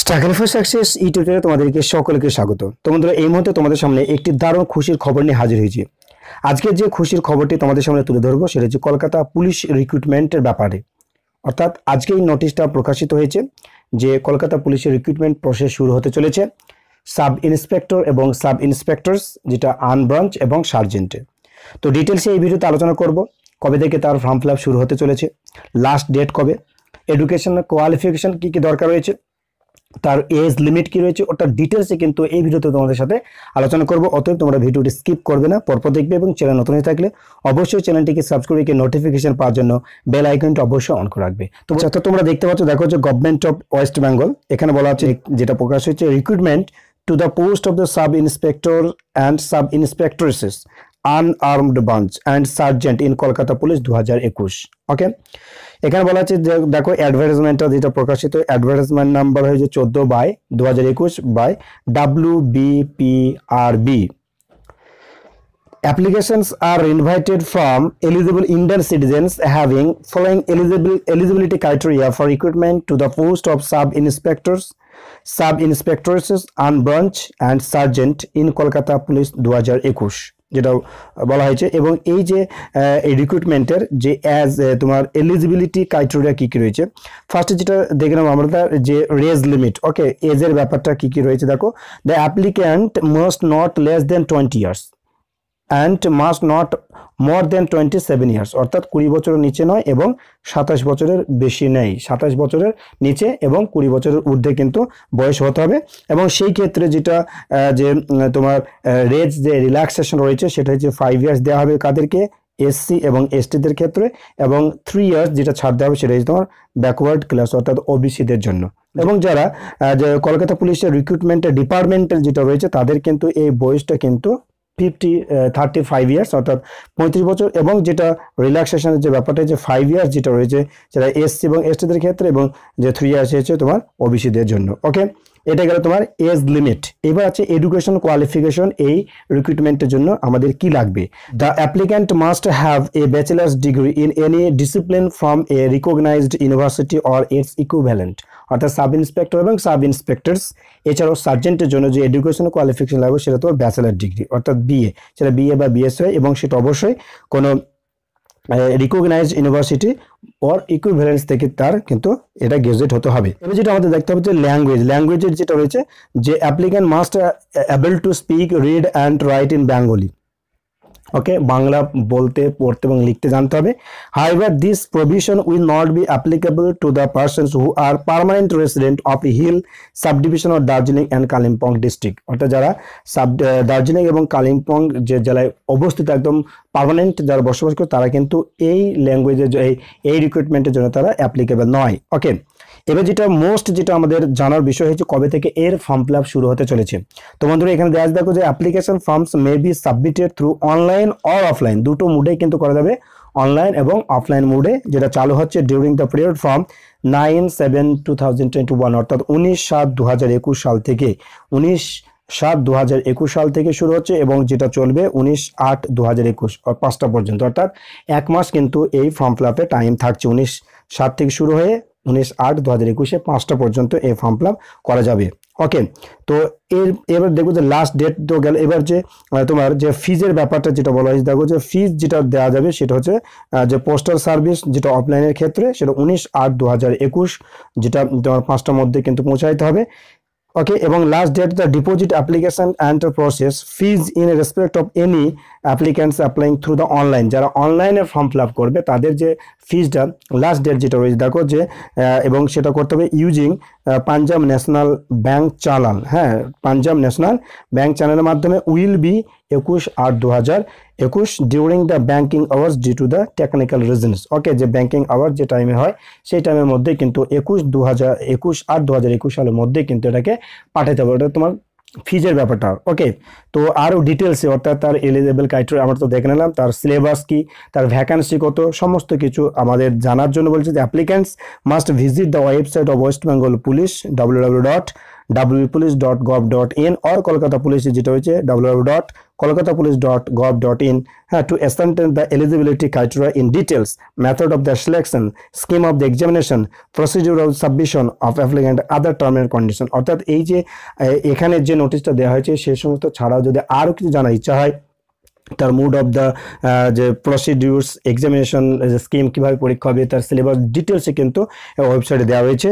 Struggle for success ইউটিউবে তোমাদেরকে সকলকে স্বাগত। তোমাদের এই মুহূর্তে তোমাদের সামনে একটি দারুণ খুশির খবর নিয়ে হাজির হয়েছি। আজকে যে খুশির খবরটি তোমাদের সামনে তুলে ধরবো, সেটা হচ্ছে কলকাতা পুলিশ রিক্রুটমেন্টের ব্যাপারে। অর্থাৎ আজকে এই নোটিশটা প্রকাশিত হয়েছে যে কলকাতা পুলিশের রিক্রুটমেন্ট প্রসেস শুরু হতে চলেছে সাব ইন্সপেক্টর এবং সাব ইন্সপেক্টরস যেটা আনব্রাঞ্চ এবং সার্জেন্টে তো ডিটেলসে এই ভিডিওতে আলোচনা করব, কবে থেকে তার ফর্ম ফিল শুরু হতে চলেছে লাস্ট ডেট কবে এডুকেশন কোয়ালিফিকেশন কী কী দরকার রয়েছে তার এজ লিমিট কি রয়েছে ওটা ডিটেলসে কিন্তু এই ভিডিওতে তোমাদের সাথে আলোচনা করব। অতএব তোমরা ভিডিওটি স্কিপ করবে না, পরপর দেখবে এবং চ্যানেল নতুন হয়ে থাকলে অবশ্যই চ্যানেলটিকে সাবস্ক্রাইব করে নোটিফিকেশন পাওয়ার জন্য বেল আইকনটি অবশ্যই অন করে রাখবে। তো যত তোমরা দেখতে পাচ্ছ, দেখো যে গভর্নমেন্ট অফ ওয়েস্ট বেঙ্গল এখানে বলা হচ্ছে, যেটা প্রকাশ হয়েছে recruitment to the post of the sub inspector and sub inspectresses unarmed branch and sergeant in Kolkata police দু হাজার একুশ। ওকে এখানে বলা হচ্ছে যে, দেখো অ্যাডভার্টাইজমেন্টটা যেটা প্রকাশিত অ্যাডভার্টাইজমেন্ট নাম্বার হয়েছে চোদ্দ বাই দু হাজার একুশ by W BPRB applications are invited from eligible Indian citizens having following eligible eligibility criteria for recruitment to the post of sub inspectors sub inspectors un branch and sergeant in Kolkata police দু হাজার একুশ। যেটা বলা হয়েছে। এবং এই যে রিক্রুটমেন্টের যে অ্যাজ তোমার এলিজিবিলিটি ক্রাইটেরিয়া কী কী রয়েছে ফার্স্টে যেটা দেখলাম আমরা যে রেজ লিমিট ওকে এজের ব্যাপারটা কী কী রয়েছে দেখো। The applicant most not less than twenty years and must not more than twenty seven years অর্থাৎ কুড়ি বছরের নিচে নয় এবং সাতাশ বছরের বেশি নেই। সাতাশ বছরের নিচে এবং কুড়ি বছরের ঊর্ধ্বে কিন্তু বয়স হতে হবে এবং সেই ক্ষেত্রে যেটা যে তোমার রেজ যে রিল্যাক্সেশন রয়েছে সেটা হচ্ছে ফাইভ ইয়ার্স দেওয়া হবে কাদেরকে এসসি এবং এসটিদের ক্ষেত্রে এবং থ্রি ইয়ার্স যেটা ছাড় দেওয়া হবে সেটা হচ্ছে তোমার ব্যাকওয়ার্ড ক্লাস অর্থাৎ ওবিসিদের জন্য। এবং যারা কলকাতা পুলিশের রিক্রুটমেন্টের ডিপার্টমেন্টের যেটা রয়েছে তাদের কিন্তু এই বয়সটা কিন্তু ফিফটি থার্টি ফাইভ ইয়ার্স অর্থাৎ পঁয়ত্রিশ বছর, এবং যেটা রিল্যাক্সেশনের যে ব্যাপারটা, যে ফাইভ ইয়ার্স যেটা রয়েছে, সেটা এসসি এবং এসটিদের ক্ষেত্রে এবং যে থ্রি ইয়ার্স হয়েছে তোমার ওবিসিদের জন্য ওকে এটা গেল তোমার এজ লিমিট এবার আছে এডুকেশন কোয়ালিফিকেশন এই রিক্রুটমেন্টের জন্য আমাদের কি লাগবে? The applicant must have a bachelor's degree in any discipline from a recognised university or its equivalent অর্থাৎ সাব ইন্সপেক্টর এবং সাব ইন্সপেক্টরস এছাড়াও সার্জেন্টের জন্য যে এডুকেশন কোয়ালিফিকেশন লাগবে, সেটা তোমার ব্যাচেলার ডিগ্রি অর্থাৎ বিএ সেটা বিএ বা বিএস হয় এবং সেটা অবশ্যই কোনো রিকগনাইজড ইউনিভার্সিটি ওর ইকুইভ্যালেন্স থেকে তার কিন্তু এটা গেজেট হতে হবে। এবার যেটা আমাদের দেখতে হবে যে ল্যাঙ্গুয়েজ ল্যাঙ্গুয়েজের যেটা রয়েছে যে applicant must able to speak read and write in Bengali okay Bangla বলতে, পড়তে এবং লিখতে জানতে হবে। However this provision will not be applicable to the persons who are permanent resident of hill sub division of Darjeeling and Kalimpong district অর্থাৎ যারা sub Darjeeling এবং কালিম্পং যে জেলায় অবস্থিত একদম পারমানেন্ট যারা বসবাস করে, তারা কিন্তু এই ল্যাঙ্গুয়েজের এই রিক্রুটমেন্টের জন্য তারা অ্যাপ্লিকেবল নয়। ওকে এবার যেটা মোস্ট যেটা আমাদের জানার বিষয় হচ্ছে কবে থেকে এর ফর্ম ফিল শুরু হতে চলেছে? তো বন্ধুরা, এখানে দেখা দেখো যে application forms may be submitted through online or offline দুটো মুডেই কিন্তু করা যাবে অনলাইন এবং অফলাইন মুডে যেটা চালু হচ্ছে during the period from nine seven two thousand twenty one অর্থাৎ উনিশ সাত দু হাজার একুশ সাল থেকে। উনিশ সাত দু হাজার একুশ সাল থেকে শুরু হচ্ছে এবং যেটা চলবে উনিশ আট দু হাজার একুশ পাঁচটা পর্যন্ত। অর্থাৎ এক মাস কিন্তু এই ফর্ম ফিল টাইম থাকছে। উনিশ সাত থেকে শুরু হয়ে উনিশ আট দু হাজার একুশে পাঁচটা পর্যন্ত এই ফর্ম ফিল করা যাবে। ওকে তো এর, এবার দেখব যে লাস্ট ডেট তো গেল। এবার যে তোমার যে ফিজের ব্যাপারটা যেটা বলা হয়েছে, দেখো যে ফিজ যেটা দেওয়া যাবে সেটা হচ্ছে যে পোস্টাল সার্ভিস যেটা অফলাইনের ক্ষেত্রে, সেটা উনিশ আট দু হাজার একুশ যেটা তোমার পাঁচটার মধ্যে কিন্তু পৌঁছাইতে হবে। Okay এবং last date the deposit application and process fees in respect of any applicants applying through the online যারা অনলাইনে ফর্ম ফিল আপ করবে, তাদের যে ফিজটা লাস্ট ডেট যেটা রয়েছে, দেখো যে এবং সেটা করতে হবে ইউজিং পাঞ্জাব ন্যাশনাল ব্যাংক চালান হ্যাঁ পাঞ্জাব ন্যাশনাল ব্যাংক চ্যানেলের মাধ্যমে উইল বি একুশ আট দু হাজার একুশ during the banking hours due to the technical reasons okay যে ব্যাঙ্কিং আওয়ার যে টাইমে হয়, সেই টাইমের মধ্যে কিন্তু একুশ দু হাজার, একুশ আট দু হাজার একুশ সালের মধ্যে কিন্তু এটাকে পাঠাতে হবে। ওটা তোমার ফিজের ব্যাপারটা। ওকে? তো আরও ডিটেলসে অর্থাৎ তার এলিজেবল ক্রাইটেরিয়া আমরা তো দেখে নিলাম, তার সিলেবাস কি, তার ভ্যাকান্সি কত, সমস্ত কিছু আমাদের জানার জন্য বলছে যে applicants must visit the website of West Bengal police W dot W police dot gov dot in or Kolkata পুলিশে যেটা হয়েছে W dot Kolkata police dot gov dot in হ্যাঁ to eligibility criteria in details, method of the selection, scheme of the examination procedure of submission of applicant, other term and condition অর্থাৎ এই যে এখানে যে নোটিশটা দেওয়া হয়েছে সেই সমস্ত ছাড়াও যদি আরও কিছু জানার ইচ্ছা হয়, তার মুড অফ দ্য যে প্রসিডিউরস এক্সামিনেশন স্কিম কীভাবে পরীক্ষা হবে, তার সিলেবাস ডিটেলসে কিন্তু ওয়েবসাইটে দেওয়া হয়েছে।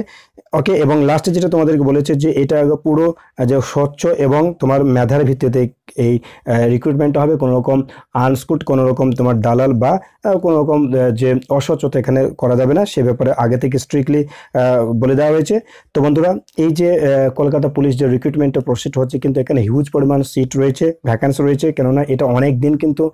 ওকে এবং লাস্টে যেটা তোমাদেরকে বলেছে যে এটা পুরো যে স্বচ্ছ এবং তোমার মেধার ভিত্তিতে এই রিক্রুটমেন্টটা হবে কোনো রকম আনস্কুট কোনো রকম তোমার দালাল বা কোনো রকম যে অস্বচ্ছতা এখানে করা যাবে না, সে ব্যাপারে আগে থেকে স্ট্রিক্টলি বলে দেওয়া হয়েছে। তো বন্ধুরা, এই যে কলকাতা পুলিশ যে রিক্রুটমেন্টটা প্রসিড হচ্ছে, কিন্তু এখানে হিউজ পরিমাণ সিট রয়েছে ভ্যাকান্সি রয়েছে, কেননা এটা অনেক দিন কিন্তু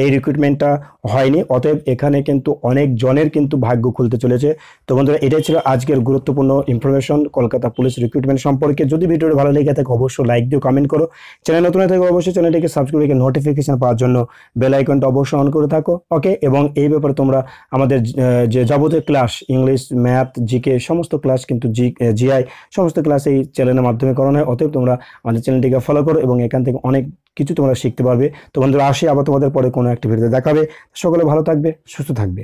এই রিক্রুটমেন্টটা হয়নি। অতএব এখানে কিন্তু অনেক জনের কিন্তু ভাগ্য খুলতে চলেছে। তো বন্ধুরা, এটাই ছিল আজকের গুরুত্বপূর্ণ ইনফরমেশন কলকাতা পুলিশ রিক্রুটমেন্ট সম্পর্কে যদি ভিডিওটি ভালো লেগে থাকে, অবশ্যই লাইক দিও কমেন্ট করো। চ্যানেল নতুন থাকে অবশ্যই চ্যানেলটিকে সাবস্ক্রাইব করে নোটিফিকেশন পাওয়ার জন্য বেল আইকনটা অবশ্যই অন করে থাকো ওকে এবং এই ব্যাপারে তোমরা আমাদের যে যাবতীয় ক্লাস ইংলিশ ম্যাথ জিকে সমস্ত ক্লাস কিন্তু জি জিআই সমস্ত ক্লাস এই চ্যানেলের মাধ্যমে করানো হয়। অতএব তোমরা আমাদের চ্যানেলটিকে ফলো করো এবং এখান থেকে অনেক কিছু তোমরা শিখতে পারবে। তো বন্ধুরা, আসি আবার তোমাদের পরে কোনো একটি ভিডিওতে দেখাবে। সকলে ভালো থাকবে, সুস্থ থাকবে।